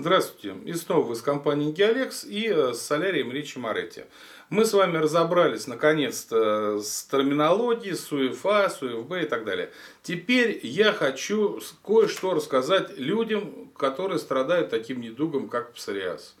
Здравствуйте. И снова вы с компанией Geolex и э, с солярием Ричи Моретти. Мы с вами разобрались наконец-то с терминологией, с УЕФА, с УФБ и так далее. Теперь я хочу кое-что рассказать людям, которые страдают таким недугом, как псориаз.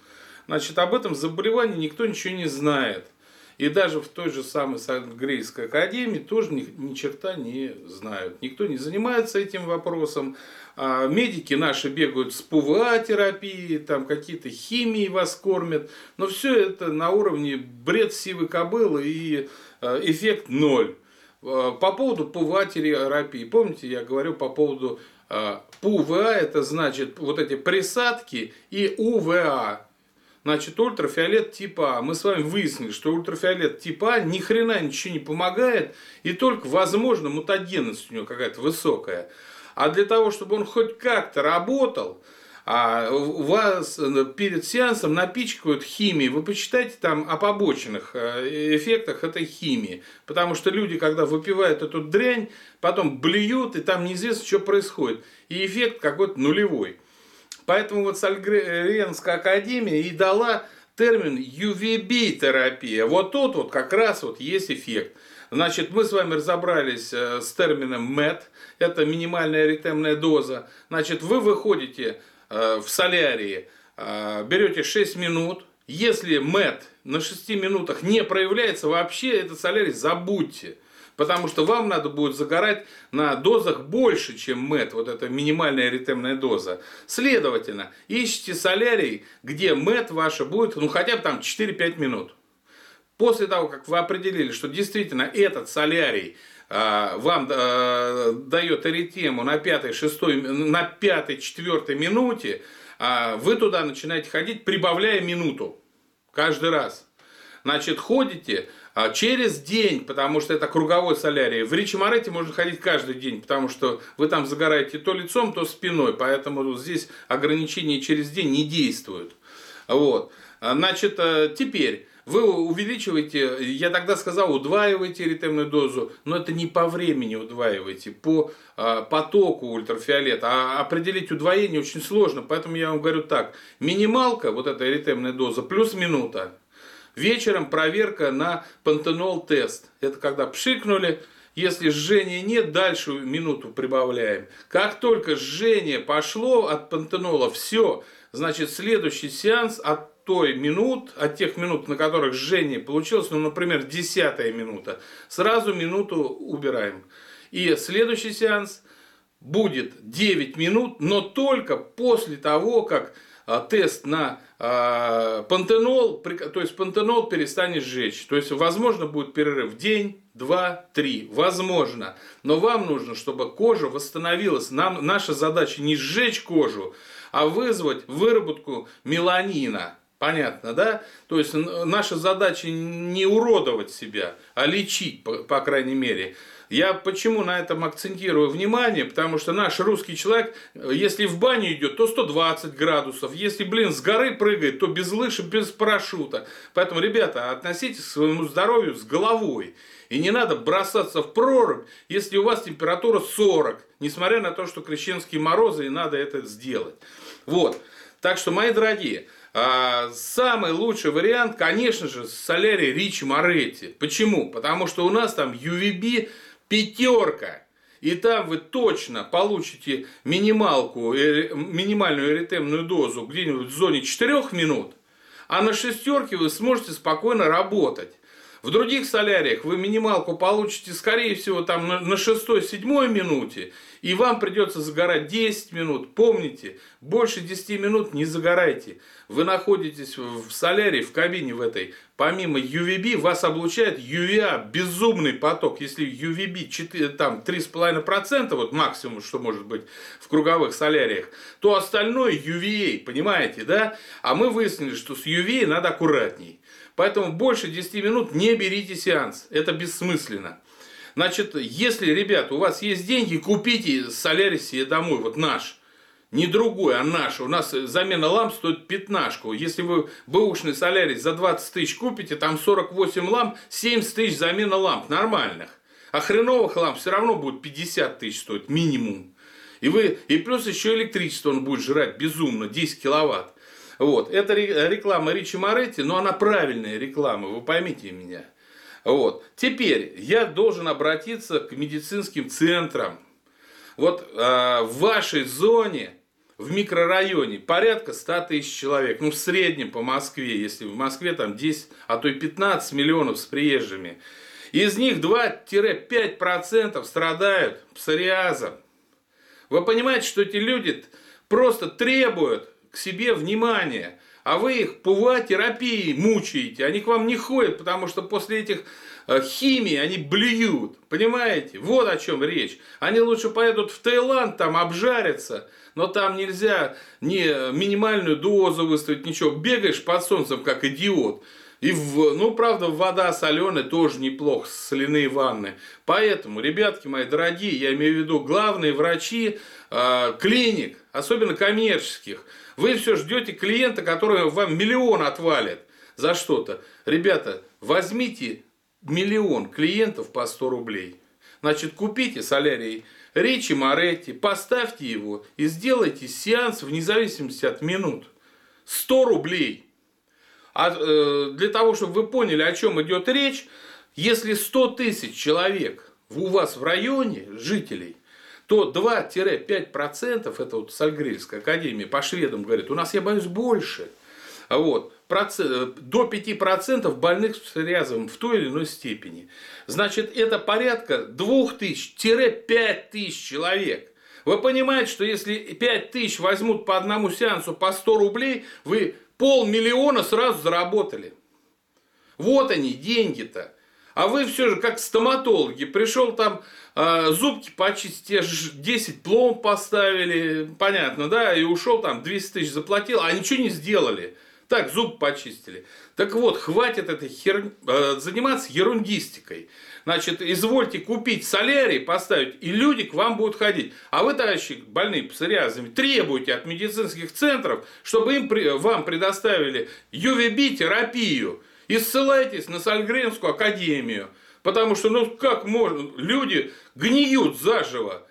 Значит, об этом заболевании никто ничего не знает. И даже в той же самой Сангрейской академии тоже ни, ни черта не знают. Никто не занимается этим вопросом. А медики наши бегают с ПВА-терапией, там какие-то химии вас кормят. Но все это на уровне бред сивы кобылы и а, эффект ноль. А, по поводу ПВА-терапии, помните, я говорю по поводу ПУВА, это значит вот эти присадки и УВА, Значит, ультрафиолет типа А. Мы с вами выяснили, что ультрафиолет типа А ни хрена ничего не помогает, и только, возможно, мутагенность у него какая-то высокая. А для того, чтобы он хоть как-то работал, а вас перед сеансом напичкают химией. Вы почитайте там о побочных э, эффектах этой химии. Потому что люди, когда выпивают эту дрянь, потом блюют, и там неизвестно, что происходит. И эффект какой-то нулевой. Поэтому вот Сальгренская академия и дала термин UVB-терапия. Вот тут вот как раз вот есть эффект. Значит, мы с вами разобрались э, с термином MET, это минимальная эритемная доза. Значит, вы выходите э, в солярии, э, берете 6 минут, если MET на 6 минутах не проявляется, вообще этот солярий забудьте. Потому что вам надо будет загорать на дозах больше, чем МЭТ, вот эта минимальная эритемная доза. Следовательно, ищите солярий, где МЭТ ваша будет, ну хотя бы там 4-5 минут. После того, как вы определили, что действительно этот солярий э, вам э, дает эритему на 5-6, на 5-4 минуте, э, вы туда начинаете ходить, прибавляя минуту каждый раз. Значит, ходите через день, потому что это круговой солярий. В Ричи Моретти можно ходить каждый день, потому что вы там загораете то лицом, то спиной, поэтому здесь ограничения через день не действуют. Вот. А, значит, а, теперь вы увеличиваете, я тогда сказал, удваиваете эритемную дозу, но это не по времени удваиваете, по потоку ультрафиолета. А определить удвоение очень сложно, поэтому я вам говорю так. Минималка, вот эта эритемная доза, плюс минута. Вечером проверка на пантенол-тест. Это когда пшикнули, если жжения нет, дальше минуту прибавляем. Как только жжение пошло от пантенола, все, значит следующий сеанс от той минут, от тех минут, на которых жжение получилось, ну, например, десятая минута, сразу минуту убираем. И следующий сеанс будет 9 минут, но только после того, как тест на а, пантенол, то есть пантенол перестанет сжечь. То есть, возможно, будет перерыв день, два, три. Возможно. Но вам нужно, чтобы кожа восстановилась. Нам, наша задача не сжечь кожу, а вызвать выработку меланина. Понятно, да? То есть наша задача не уродовать себя, а лечить, по, по крайней мере. Я почему на этом акцентирую внимание? Потому что наш русский человек, если в баню идет, то 120 градусов. Если, блин, с горы прыгает, то без лыжи, без парашюта. Поэтому, ребята, относитесь к своему здоровью с головой. И не надо бросаться в прорубь, если у вас температура 40. Несмотря на то, что крещенские морозы, и надо это сделать. Вот. Так что, мои дорогие, а, самый лучший вариант, конечно же, солярий Ричи Моретти. Почему? Потому что у нас там UVB пятерка. И там вы точно получите минималку, э, минимальную эритемную дозу где-нибудь в зоне 4 минут, а на шестерке вы сможете спокойно работать. В других соляриях вы минималку получите, скорее всего, там на 6-7 минуте, и вам придется загорать 10 минут. Помните, больше 10 минут не загорайте. Вы находитесь в солярии, в кабине в этой. Помимо UVB вас облучает UVA, безумный поток. Если UVB 4, там 3,5%, вот максимум, что может быть в круговых соляриях, то остальное UVA, понимаете, да? А мы выяснили, что с UVA надо аккуратней. Поэтому больше 10 минут не берите сеанс. Это бессмысленно. Значит, если, ребят, у вас есть деньги, купите солярис себе домой, вот наш. Не другой, а наш. У нас замена ламп стоит пятнашку. Если вы бэушный солярис за 20 тысяч купите, там 48 ламп, 70 тысяч замена ламп нормальных. А хреновых ламп все равно будет 50 тысяч стоить минимум. И, вы, и плюс еще электричество он будет жрать безумно, 10 киловатт. Вот. Это реклама Ричи Моретти, но она правильная реклама, вы поймите меня. Вот. Теперь я должен обратиться к медицинским центрам. Вот э, в вашей зоне, в микрорайоне, порядка 100 тысяч человек. Ну, в среднем по Москве, если в Москве там 10, а то и 15 миллионов с приезжими. Из них 2-5% страдают псориазом. Вы понимаете, что эти люди просто требуют к себе внимания, а вы их пува терапией мучаете, они к вам не ходят, потому что после этих э, химии они блюют, понимаете? Вот о чем речь. Они лучше поедут в Таиланд, там обжарятся, но там нельзя ни минимальную дозу выставить, ничего. Бегаешь под солнцем, как идиот. И, в, ну, правда, вода соленая тоже неплохо, соляные ванны. Поэтому, ребятки мои дорогие, я имею в виду главные врачи э, клиник, особенно коммерческих, вы все ждете клиента, который вам миллион отвалит за что-то. Ребята, возьмите миллион клиентов по 100 рублей. Значит, купите солярий Ричи Моретти, поставьте его и сделайте сеанс вне зависимости от минут. 100 рублей – а э, для того, чтобы вы поняли, о чем идет речь, если 100 тысяч человек у вас в районе, жителей, то 2-5% это вот Сальгрильская академия по шведам говорит, у нас, я боюсь, больше. Вот, процент, до 5% больных с псориазом в той или иной степени. Значит, это порядка 2000-5000 человек. Вы понимаете, что если 5000 возьмут по одному сеансу по 100 рублей, вы полмиллиона сразу заработали. Вот они, деньги-то. А вы все же как стоматологи, пришел там э, зубки почистить, 10 пломб поставили, понятно, да, и ушел там 200 тысяч заплатил, а ничего не сделали. Так, зуб почистили. Так вот, хватит этой хер... Э, заниматься ерундистикой. Значит, извольте купить солярий, поставить, и люди к вам будут ходить. А вы, товарищи больные псориазами, требуете от медицинских центров, чтобы им, вам предоставили UVB-терапию. И ссылайтесь на Сальгренскую академию. Потому что, ну как можно, люди гниют заживо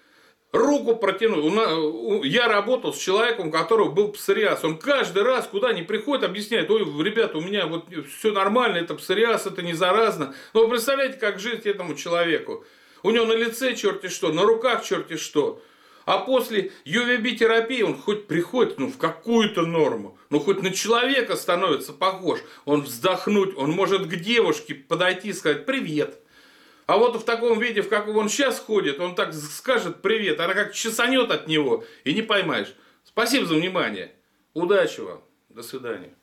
руку протянул. Я работал с человеком, у которого был псориаз. Он каждый раз, куда ни приходит, объясняет, ой, ребята, у меня вот все нормально, это псориаз, это не заразно. Но вы представляете, как жить этому человеку? У него на лице черти что, на руках черти что. А после UVB-терапии он хоть приходит ну, в какую-то норму, ну хоть на человека становится похож. Он вздохнуть, он может к девушке подойти и сказать «Привет». А вот в таком виде, в каком он сейчас ходит, он так скажет привет, она как чесанет от него, и не поймаешь. Спасибо за внимание. Удачи вам. До свидания.